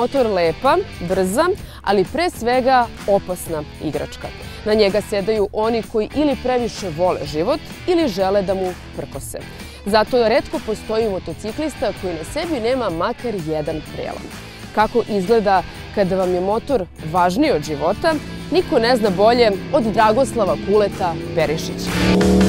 Motor lepa, brza, ali pre svega opasna igračka. Na njega sedaju oni koji ili previše vole život ili žele da mu prkose. Zato redko postoji motociklista koji na sebi nema makar jedan prelom. Kako izgleda kada vam je motor važniji od života, niko ne zna bolje od Dragoslava Kuleta Perišića.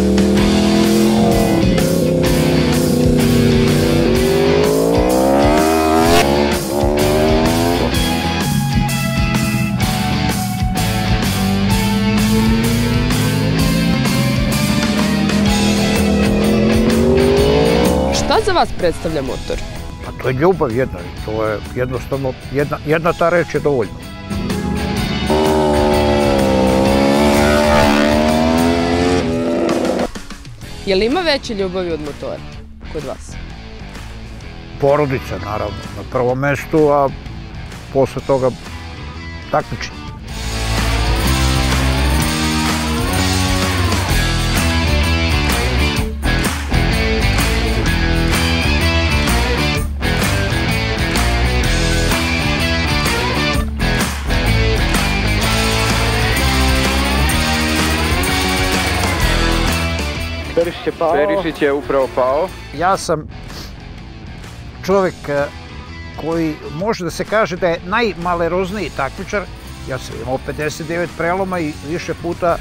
Za vas predstavlja motor? Pa to je ljubav jedna, to je jednostavno, jedna, jedna ta reč je dovoljna. Je li ima veće ljubavi od motora kod vas? Porodica, naravno, na prvom mestu, a posle toga takmičenje. Perišić je pao. Perišić je upravo pao. Ja sam čovek eh, koji može da se kaže da je najmalerozniji takmičar. Ja sam imao 59 preloma i više puta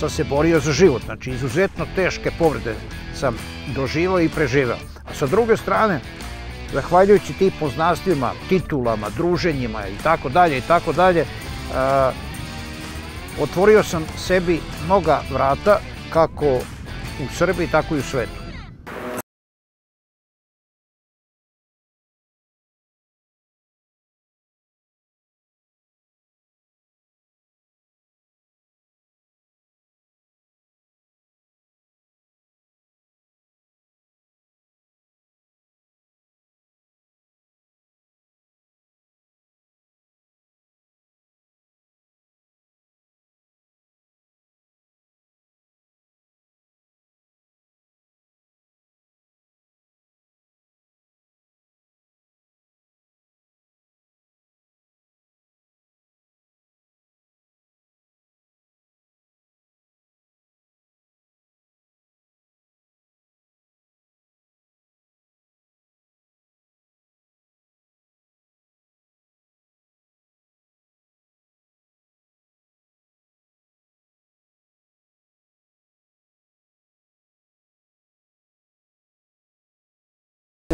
sam se borio za život. Znači, izuzetno teške povrede sam doživao i preživao. A sa druge strane, zahvaljujući tim poznanstvima, titulama, druženjima i tako dalje i tako dalje, eh, otvorio sam sebi mnoga vrata kako u Srbiji, tako i u svetu.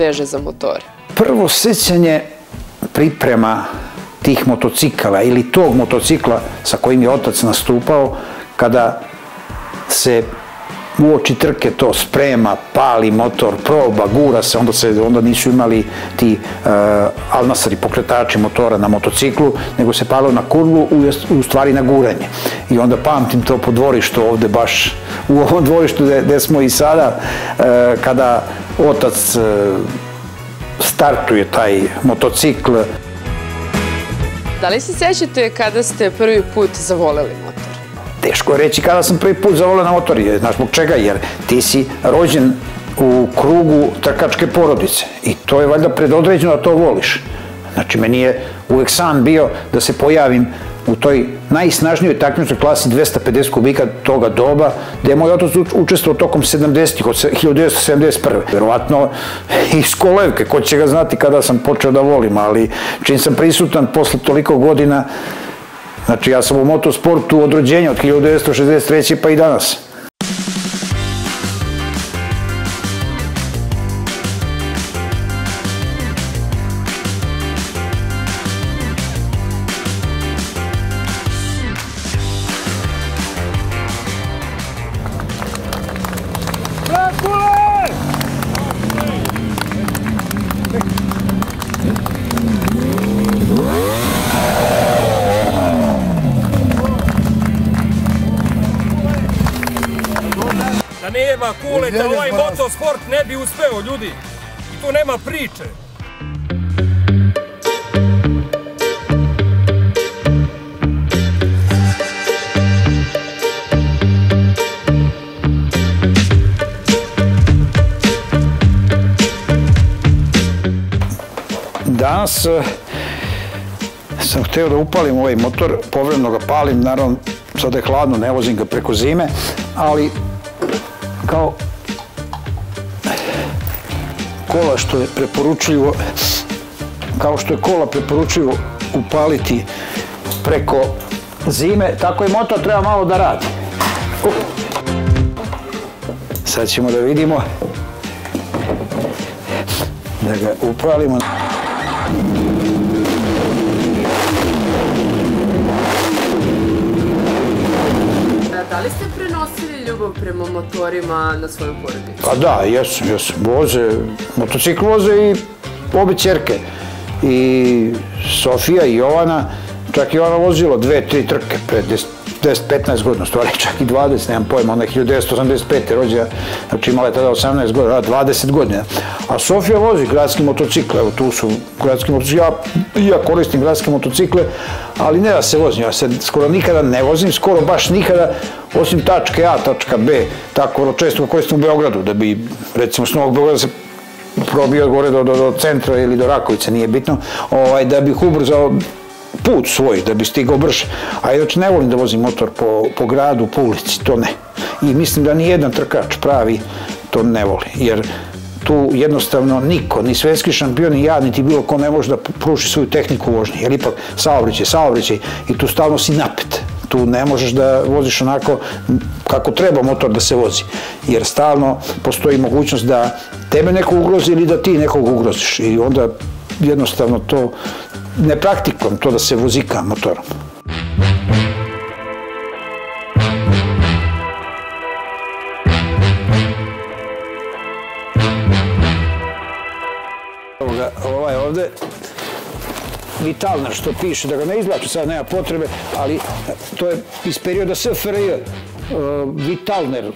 Veže za motore. Prvo sećanje priprema tih motocikala ili tog motocikla sa kojim je otac nastupao kada se u oči trke to sprema, pali motor, proba, gura se, onda se onda nisu imali ti uh, alnasari pokretači motora na motociklu, nego se palo na kurvu, u, u stvari na guranje. I onda pamtim to po dvorištu ovde baš, u ovom dvorištu gde, gde smo i sada, uh, kada otac uh, startuje taj motocikl. Da li se sećate kada ste prvi put zavoleli motor? Teško je reći kada sam prvi put zavoleo na motor, znaš zbog čega, jer ti si rođen u krugu trkačke porodice i to je valjda predodređeno da to voliš. Znači, meni je uvek san bio da se pojavim u toj najsnažnijoj takmičnoj klasi 250 kubika toga doba, gde je moj otac učestvovao tokom 70-ih, od 1971. Verovatno iz kolevke, ko će ga znati kada sam počeo da volim, ali čim sam prisutan posle toliko godina, Znači ja sam u motosportu od rođenja, od 1963. pa i danas. Nema kuleta, ovaj motosport ne bi uspeo, ljudi. I tu nema priče. Danas danas e, sam hteo da upalim ovaj motor, povremeno ga palim, naravno sada je hladno, ne vozim ga preko zime, ali kao kola što je preporučljivo, kao što je kola preporučljivo upaliti preko zime, tako i motor treba malo da radi. Sad ćemo da vidimo da ga upalimo. Motorima na svoju porodicu? Pa da, jesam, jesam. Voze, motocikl voze i obe čerke. I Sofija i Jovana, čak i ona vozila dve, tri trke pre 10-15 godina, stvari čak i 20, nemam pojma, ona je 1985. rođena, znači imala je tada 18 godina, 20 godina. A Sofija vozi gradski motocikl, evo tu su gradski motocikl, ja, ja koristim gradske motocikle, ali ne da se vozim, ja se skoro nikada ne vozim, skoro baš nikada, osim tačke A, tačka B, tako vrlo često koristim u Beogradu, da bi recimo s Novog Beograda se probio gore do, do, do centra ili do Rakovice, nije bitno, ovaj, da bih ubrzao put svoj da bi stigao brže. A inače ne volim da vozim motor po, po gradu, po ulici, to ne. I mislim da ni jedan trkač pravi to ne voli, jer tu jednostavno niko, ni svetski šampion, ni ja, niti bilo ko ne može da pruši svoju tehniku vožnje, jer ipak saobraćaj, saobraćaj i tu stalno si napet. Tu ne možeš da voziš onako kako treba motor da se vozi, jer stalno postoji mogućnost da tebe neko ugrozi ili da ti nekog ugroziš i onda jednostavno to ne praktikujem to da se vozika motorom. Ovoga, ovaj ovde vitalna što piše, da ga ne izlaču, sad nema potrebe, ali to je iz perioda SFRJ, uh, Vitalner,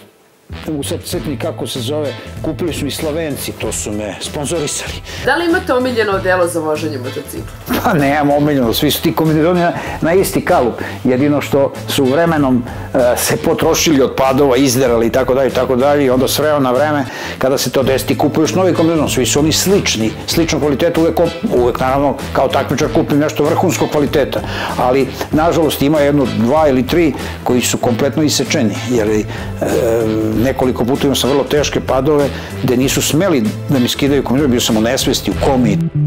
sad setiti kako se zove, kupili su i Slovenci, to su me sponzorisali. Da li imate omiljeno delo za voženje motocikla? Pa nemam omiljeno, svi su ti kombinizoni na, na isti kalup. Jedino što su vremenom e, se potrošili od padova, izderali i tako dalje i tako dalje i onda s na vreme kada se to desi ti kupuješ novi kombinizon, svi su oni slični, sličnog kvaliteta, uvek, uvek naravno kao takmičar kupim nešto vrhunskog kvaliteta, ali nažalost ima jedno, dva ili tri koji su kompletno isečeni, jer e, nekoliko puta imao sam vrlo teške padove gde nisu smeli da mi skidaju kombinizon, bio sam u nesvesti, u komi.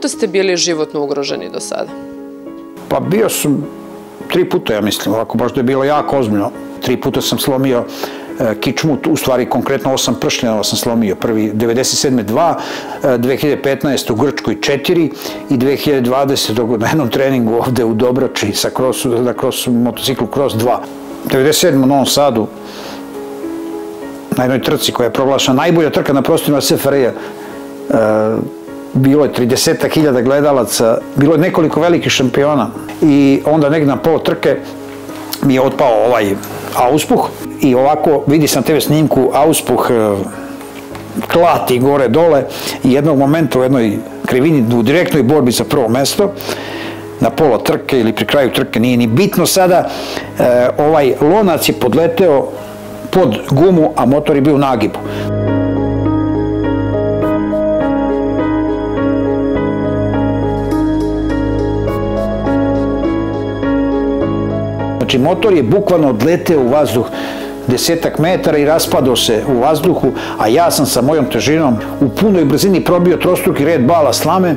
Puta ste bili životno ugroženi do sada? Pa bio sam tri puta, ja mislim, ovako možda je bilo jako ozbiljno. Tri puta sam slomio e, kičmu, u stvari konkretno osam pršljenova sam slomio. Prvi 97. 2, 2015. u Grčkoj 4 i 2020. na jednom treningu ovde u Dobrači sa krosu, na krosu motociklu Cross 2. 97. u Novom Sadu na jednoj trci koja je proglašena najbolja trka na prostorima SFRJ bilo je 30.000 gledalaca, bilo je nekoliko velikih šampiona i onda negdje na pol trke mi je otpao ovaj auspuh i ovako vidi sam TV snimku auspuh e, klati gore dole i jednog momenta u jednoj krivini u direktnoj borbi za prvo mesto na pola trke ili pri kraju trke nije ni bitno sada e, ovaj lonac je podleteo pod gumu a motor je bio u nagibu Znači motor je bukvalno odleteo u vazduh desetak metara i raspadao se u vazduhu, a ja sam sa mojom težinom u punoj brzini probio trostruki red bala slame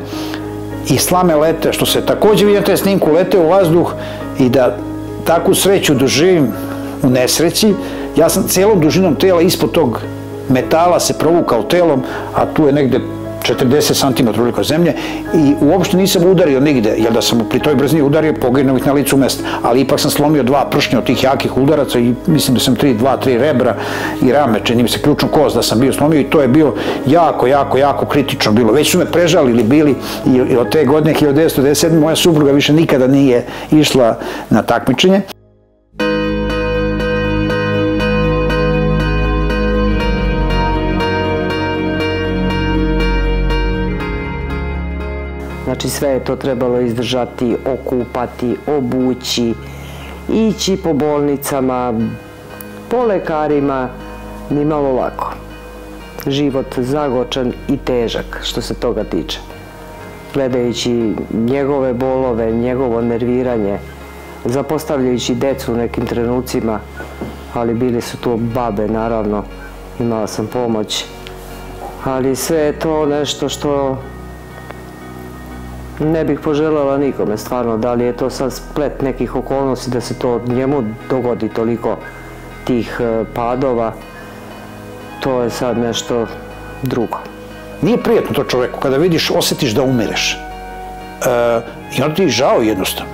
i slame lete, što se takođe vidite na snimku, lete u vazduh i da takvu sreću doživim u nesreći, ja sam celom dužinom tela ispod tog metala se provukao telom, a tu je negde 40 cm veliko zemlje i uopšte nisam udario nigde, jer da sam pri toj brzini udario, poginuo ih na licu mesta, ali ipak sam slomio dva pršnja od tih jakih udaraca i mislim da sam tri, dva, tri rebra i rame, čini mi se ključnu kost da sam bio slomio i to je bio jako, jako, jako kritično bilo. Već su me prežalili bili i od te godine 1997. moja supruga više nikada nije išla na takmičenje. Sve je to trebalo izdržati, okupati, obući, ići po bolnicama, po lekarima, nimalo lako. Život zagočan i težak što se toga tiče. Gledajući njegove bolove, njegovo nerviranje, zapostavljajući decu u nekim trenucima, ali bili su to babe, naravno, imala sam pomoć. Ali sve je to nešto što ne bih poželjela nikome, stvarno, da li je to sad splet nekih okolnosti da se to njemu dogodi toliko tih e, padova, to je sad nešto drugo. Nije prijetno to čoveku kada vidiš, osjetiš da umireš. E, I onda ti je žao jednostavno.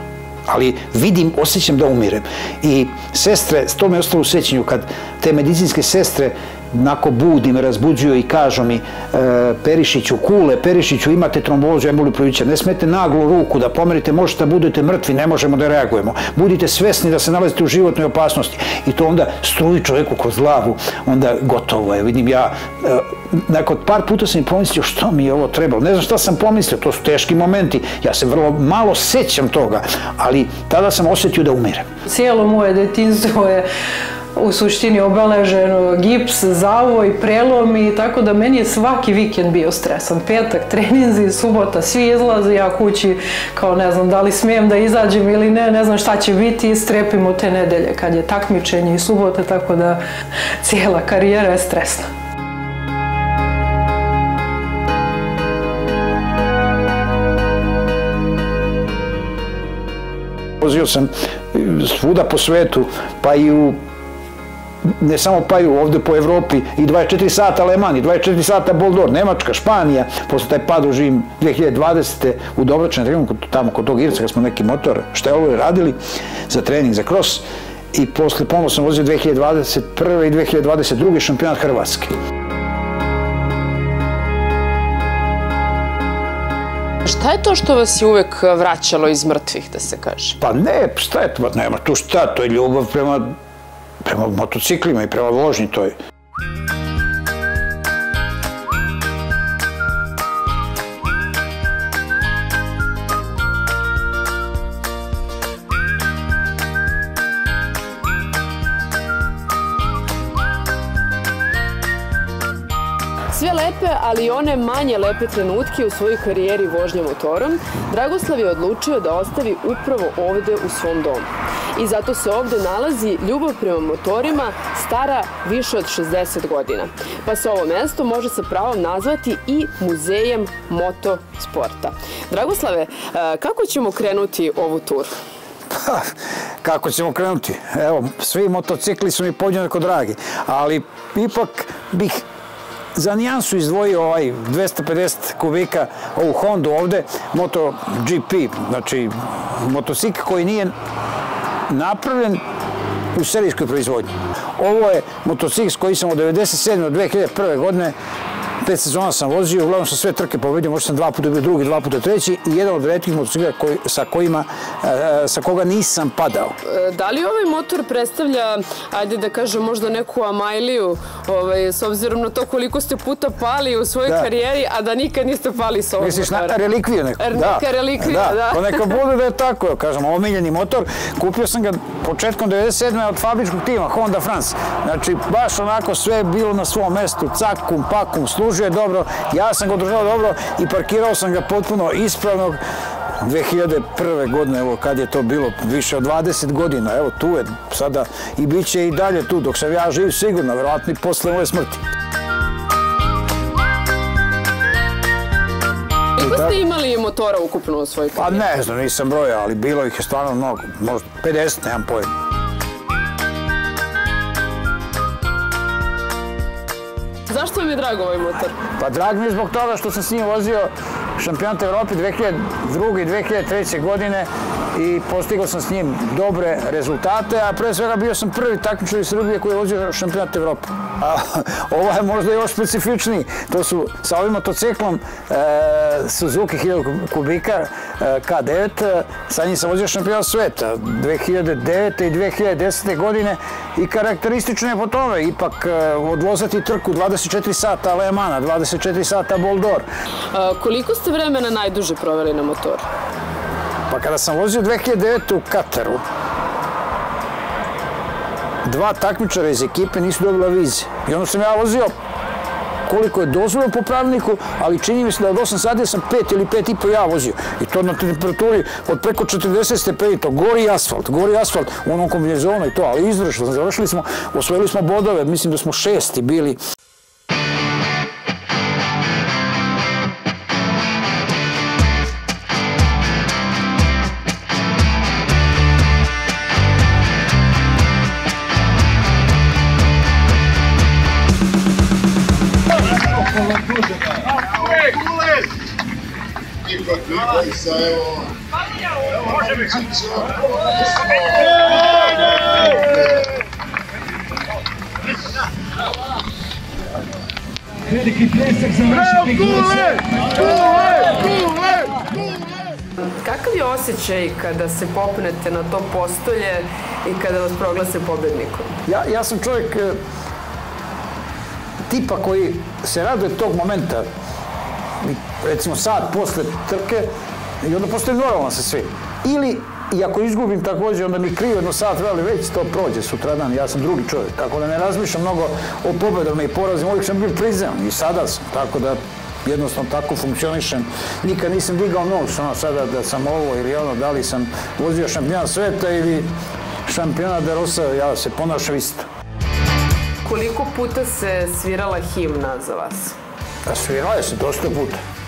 Ali vidim, osjećam da umirem. I sestre, to mi je ostalo u sećanju, kad te medicinske sestre nako budi me, razbuđuju i kažu mi e, Perišiću, kule, Perišiću, imate trombozu emboli provića, ne smete naglu ruku da pomerite, možete da budete mrtvi, ne možemo da reagujemo. Budite svesni da se nalazite u životnoj opasnosti. I to onda struji čoveku kroz glavu, onda gotovo je. Vidim ja, e, nakon par puta sam i pomislio što mi je ovo trebalo. Ne znam šta sam pomislio, to su teški momenti. Ja se vrlo malo sećam toga, ali tada sam osjetio da umirem. Cijelo moje detinstvo je u suštini obeleženo gips, zavoj, prelomi, tako da meni je svaki vikend bio stresan. Petak, treninzi, subota, svi izlaze, ja kući kao ne znam da li smijem da izađem ili ne, ne znam šta će biti, strepimo te nedelje kad je takmičenje i subote, tako da cijela karijera je stresna. Vozio sam svuda po svetu, pa i u ne samo paju ovde po Evropi i 24 sata Alemani, 24 sata Boldor, Nemačka, Španija, posle taj pad živim 2020. u Dobročne trenutku, tamo kod tog Irca, kad smo neki motor štelove radili za trening, za cross, i posle ponovno sam vozio 2021. i 2022. šampionat Hrvatske. Šta je to što vas je uvek vraćalo iz mrtvih, da se kaže? Pa ne, šta je to? Nema tu šta, to je ljubav prema prema motociklima i prema vožnji toj. Sve lepe, ali i one manje lepe trenutke u svojoj karijeri vožnje motorom, Dragoslav je odlučio da ostavi upravo ovde u svom domu. I zato se ovde nalazi ljubav prema motorima stara više od 60 godina. Pa se ovo mesto može sa pravom nazvati i muzejem motosporta. Dragoslave, kako ćemo krenuti ovu turu? Pa, kako ćemo krenuti? Evo, svi motocikli su mi podjednako dragi, ali ipak bih za nijansu izdvojio ovaj 250 kubika ovu Hondu ovde, Moto GP, znači motocikl koji nije napravljen u serijskoj proizvodnji. Ovo je motocikl koji sam od 1997. do 2001. godine pet sezona sam vozio, uglavnom sam sve trke pobedio, možda sam dva puta bio drugi, dva puta treći i jedan od redkih motocikla koji, sa kojima, e, sa koga nisam padao. E, da li ovaj motor predstavlja, ajde da kažem, možda neku amajliju, ovaj, s obzirom na to koliko ste puta pali u svojoj da. karijeri, a da nikad niste pali s ovog Misliš motora? na relikviju neku? Er, da. Neka relikvija, da. da. Pa neka bude da je tako, kažem, omiljeni motor. Kupio sam ga početkom 97. od fabričkog tima, Honda France. Znači, baš onako sve je bilo na svom mestu, cakum, pakum, služi služio je dobro, ja sam ga održao dobro i parkirao sam ga potpuno ispravnog 2001. godine, evo kad je to bilo više od 20 godina, evo tu je sada i bit će i dalje tu dok sam ja živ sigurno, verovatno i posle moje smrti. Koliko ste imali motora ukupno u svojoj karijeri? Pa ne znam, nisam broja, ali bilo ih je stvarno mnogo, možda 50, nemam pojma. Zašto vam je drago ovaj motor? Pa drag mi je zbog toga što sam s njim vozio šampionat Evropi 2002. i 2003. godine i postigao sam s njim dobre rezultate, a pre svega bio sam prvi takmičar iz Srbije koji je vozio šampionat Evrope. A ovo je možda još specifičniji. To su sa ovim motociklom e, Suzuki 1000 kubika e, K9, sa njim sam vozio šampionat sveta 2009. i 2010. godine i karakteristično je po tome ipak e, odvozati trku 24 sata Le Mana, 24 sata Boldor. A, koliko ste vremena najduže proveli na motoru? Pa kada sam vozio 2009. u Kataru, dva takmičara iz ekipe nisu dobila vize. I onda sam ja vozio koliko je dozvoljeno po pravilniku, ali čini mi se da od 8 sati sam 5 ili 5 i po ja vozio. I to na temperaturi od preko 40 stepeni, to gori asfalt, gori asfalt u onom kombinezonu i to, ali izdržali, završili smo, osvojili smo bodove, mislim da smo šesti bili. Kakav je osjećaj kada se popnete na to postolje i kada vas proglase pobednikom? Ja, ja sam čovjek e, tipa koji se raduje tog momenta, recimo sat posle trke, i onda postoji normalan sa svim. Ili, i ako izgubim takođe, onda mi krivo jedno sat, ali već to prođe sutradan, ja sam drugi čovjek, tako da ne razmišljam mnogo o pobedama i porazima, uvijek sam bio prizeman i sada sam, tako da jednostavno tako funkcionišem. Nikad nisam digao nos, ono sada da sam ovo ili ono, da li sam vozio šampiona sveta ili šampiona de Rosa, ja se ponašam isto. Koliko puta se svirala himna za vas? A svirao je se dosta puta.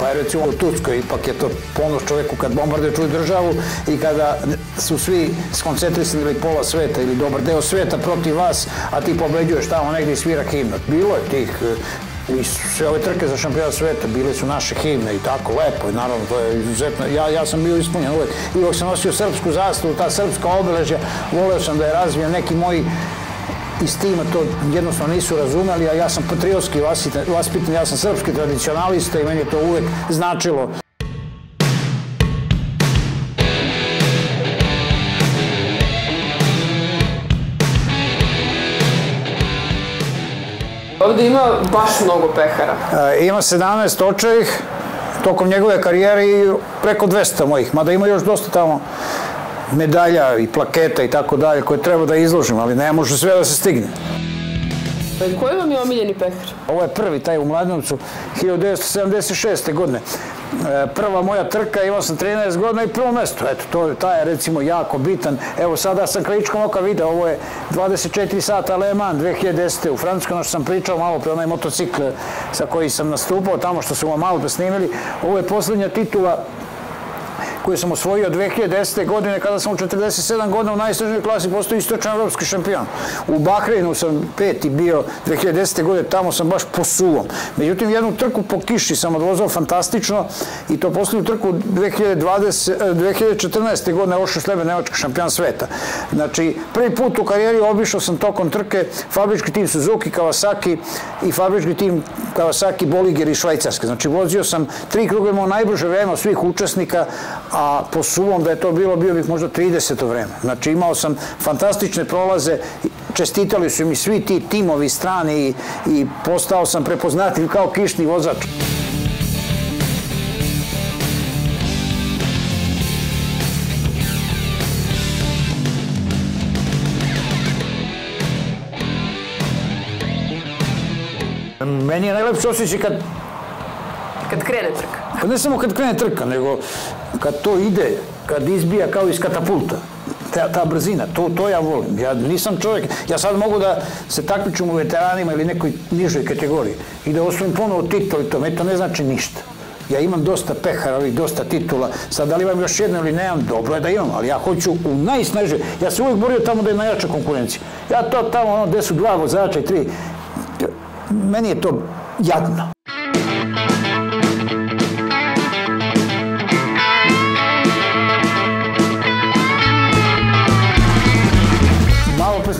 Pa je recimo u Turskoj, ipak je to ponos čoveku kad bombarduje čuju državu i kada su svi skoncentrisani ili pola sveta ili dobar deo sveta protiv vas, a ti pobeđuješ tamo negdje i svira himna. Bilo je tih e, i sve ove trke za šampiona sveta bile su naše himne i tako lepo i naravno to je izuzetno ja, ja sam bio ispunjen uvek i uvek sam nosio srpsku zastavu ta srpska obeležja voleo sam da je razvijem neki moji iz tima to jednostavno nisu razumeli, a ja sam patriotski vaspitan, ja sam srpski tradicionalista i meni je to uvek značilo. Ovde ima baš mnogo pehara. E, ima 17 očevih tokom njegove karijere i preko 200 mojih, mada ima još dosta tamo medalja i plaketa i tako dalje koje treba da izložim, ali ne može sve da se stigne. Koji vam je omiljeni pehar? Ovo je prvi, taj u Mladenovcu, 1976. godine. E, prva moja trka, imao sam 13 godina i prvo mesto. Eto, to, taj je recimo jako bitan. Evo sada sam krajičkom oka video, ovo je 24 sata Le Mans 2010. u Francusku, ono što sam pričao malo pre onaj motocikl sa koji sam nastupao, tamo što su malo presnimili. Ovo je poslednja titula koju sam osvojio 2010. godine kada sam u 47 godina u najsnažnijoj klasi postao istočan evropski šampion. U Bahreinu sam peti bio 2010. godine, tamo sam baš po suvom. Međutim, jednu trku po kiši sam odvozao fantastično i to poslednju trku 2020, 2014. godine Ošo Slebe, nemački šampion sveta. Znači, prvi put u karijeri obišao sam tokom trke fabrički tim Suzuki, Kawasaki i fabrički tim Kawasaki, Bolliger i Švajcarske. Znači, vozio sam tri kruga, imao najbrže vreme svih učesnika, a po suvom da je to bilo, bio bih možda 30. vreme. Znači imao sam fantastične prolaze, čestitali su mi svi ti timovi strani i, i postao sam prepoznatljiv kao kišni vozač. Meni je najlepše osjećaj kad... Kad krene trka. Pa ne samo kad krene trka, nego kad to ide, kad izbija kao iz katapulta, ta, ta brzina, to, to ja volim. Ja nisam čovjek, ja sad mogu da se takmičim u veteranima ili nekoj nižoj kategoriji i da osvojim ponovo titul i to, me to ne znači ništa. Ja imam dosta pehara, ali dosta titula. Sad, da li imam još jedno ili nemam, dobro je da imam, ali ja hoću u najsnažnije. Ja se uvijek borio tamo da je najjača konkurencija. Ja to tamo, ono, gde su dva vozača i tri. Meni je to jadno.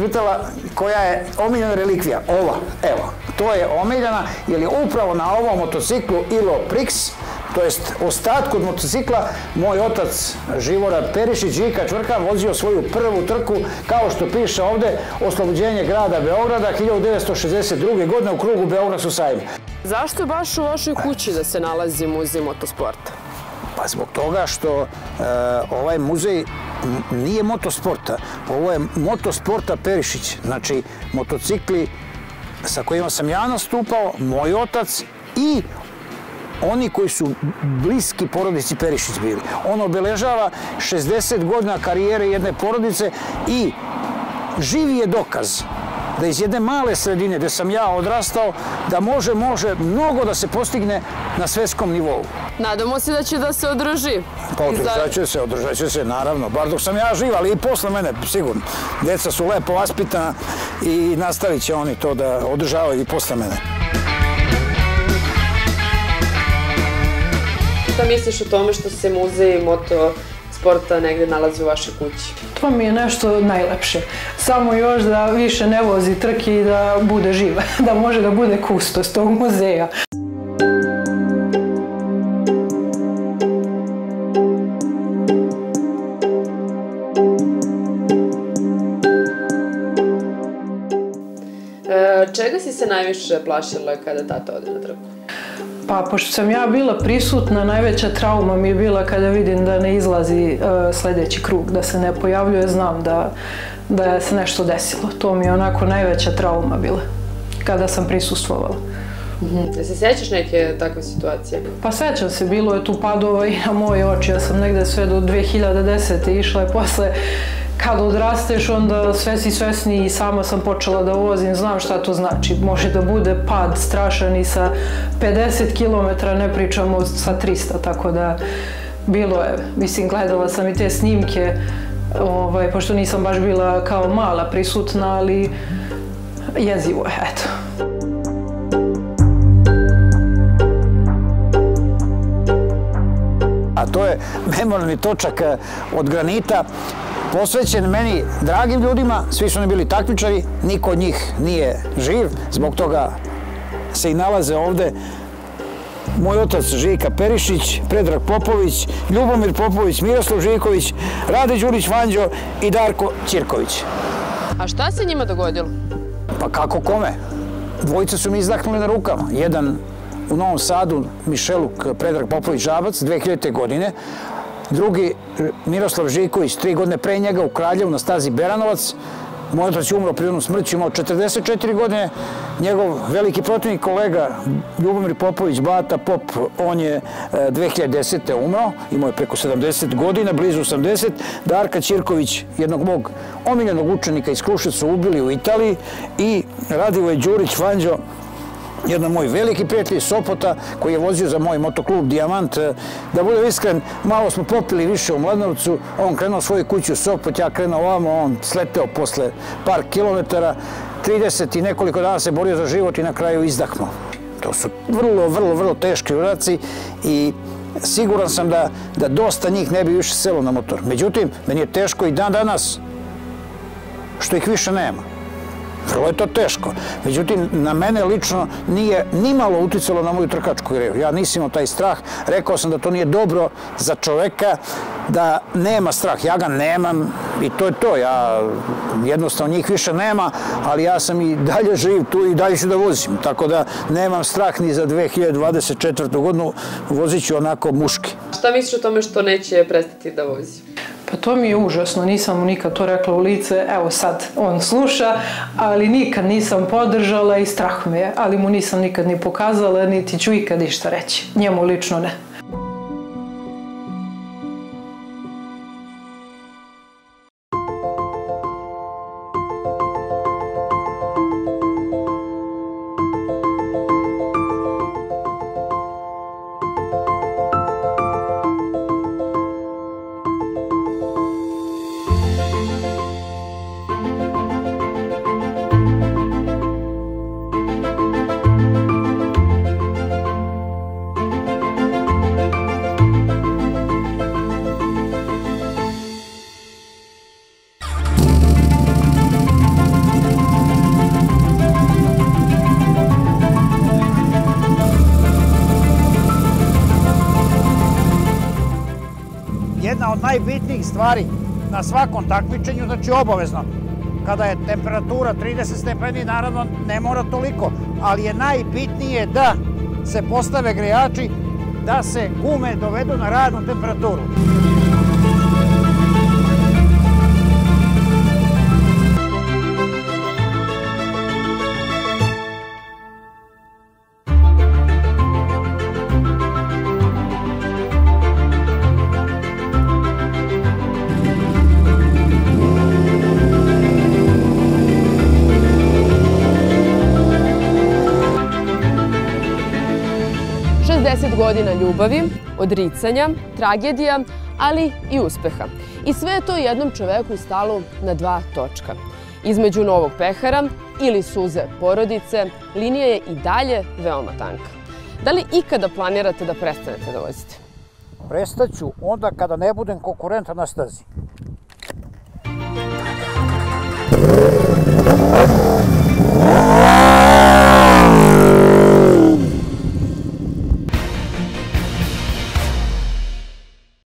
Pitala koja je omiljena relikvija. Ova, evo, to je omiljena jer je upravo na ovom motociklu Ilo Prix, to jest ostatku od motocikla, moj otac Živora Perišić, Žika Čvrka, vozio svoju prvu trku, kao što piše ovde, oslobođenje grada Beograda 1962. godine u krugu Beograd su sajme. Zašto baš u vašoj kući da se nalazi muzej motosporta? Pa zbog toga što e, ovaj muzej nije motosporta, ovo je motosporta Perišić, znači motocikli sa kojima sam ja nastupao, moj otac i oni koji su bliski porodici Perišić bili. On obeležava 60 godina karijere jedne porodice i živi je dokaz da iz jedne male sredine gde sam ja odrastao, da može, može mnogo da se postigne na svetskom nivou. Nadamo se da će da se održi. Pa održat će se, održat će se, naravno. Bar dok sam ja živ, ali i posle mene, sigurno. Deca su lepo vaspitana i nastavit će oni to da održavaju i posle mene. Šta misliš o tome što se muzej moto sporta negde nalazi u vašoj kući? To mi je nešto najlepše. Samo još da više ne vozi trke i da bude živa, da može da bude kustos tog muzeja. Čega si se najviše plašila kada tata ode na trku? Pa, pošto sam ja bila prisutna, najveća trauma mi je bila kada vidim da ne izlazi uh, sledeći krug, da se ne pojavljuje, znam da, da se nešto desilo. To mi je onako najveća trauma bila, kada sam prisustvovala. Mm -hmm. Se sećaš neke takve situacije? Pa sećam se, bilo je tu padova i na moje oči. Ja sam negde sve do 2010. išla je posle kad odrasteš, onda sve si svesni i sama sam počela da vozim, znam šta to znači. Može da bude pad strašan i sa 50 km, ne pričamo sa 300, tako da bilo je, mislim, gledala sam i te snimke, ovaj, pošto nisam baš bila kao mala prisutna, ali jezivo je, eto. A to je memoralni točak od granita posvećen meni dragim ljudima, svi su oni bili takmičari, niko od njih nije živ, zbog toga se i nalaze ovde moj otac Žika Perišić, Predrag Popović, Ljubomir Popović, Miroslav Žiković, Rade Đurić Vanđo i Darko Ćirković. A šta se njima dogodilo? Pa kako kome? Dvojica su mi izdahnuli na rukama. Jedan u Novom Sadu, Mišeluk Predrag Popović Žabac, 2000. godine, drugi Miroslav Žiković, tri godine pre njega u Kraljevu na stazi Beranovac. Moj otac je umro prirodnom smrću, imao 44 godine. Njegov veliki protivnik kolega Ljubomir Popović, Bata Pop, on je 2010. umro, imao je preko 70 godina, blizu 80. Darka Ćirković, jednog mog omiljenog učenika iz Krušeca, su ubili u Italiji i Radivoje Đurić Vanđo, jedan moj veliki prijatelj Sopota koji je vozio za moj motoklub Diamant. Da budem iskren, malo smo popili više u Mladnovcu, on krenuo svoju kuću u Sopot, ja krenuo ovamo, on sleteo posle par kilometara, 30 i nekoliko dana se borio za život i na kraju izdahnuo. To su vrlo, vrlo, vrlo teški uraci i siguran sam da, da dosta njih ne bi više selo na motor. Međutim, meni je teško i dan danas što ih više nema. Vrlo je to teško. Međutim, na mene lično nije ni malo uticalo na moju trkačku karijeru. Ja nisam imao taj strah. Rekao sam da to nije dobro za čoveka da nema strah. Ja ga nemam i to je to. Ja jednostavno njih više nema, ali ja sam i dalje živ tu i dalje ću da vozim. Tako da nemam strah ni za 2024. godinu. Vozit ću onako muški. Šta misliš o tome što neće prestati da vozi? Pa to mi je užasno, nisam mu nikad to rekla u lice, evo sad on sluša, ali nikad nisam podržala i strah me je, ali mu nisam nikad ni pokazala, niti ću ikad išta reći. Njemu lično ne. Najbitnijih stvari na svakom takmičenju, znači obavezno. Kada je temperatura 30 stepeni, naravno ne mora toliko, ali je najbitnije da se postave grejači, da se gume dovedu na radnu temperaturu. Godina ljubavi, odricanja, tragedija, ali i uspeha. I sve je to jednom čoveku stalo na dva točka. Između novog pehara ili suze porodice, linija je i dalje veoma tanka. Da li ikada planirate da prestanete da vozite? Prestaću onda kada ne budem konkurentan na stazi.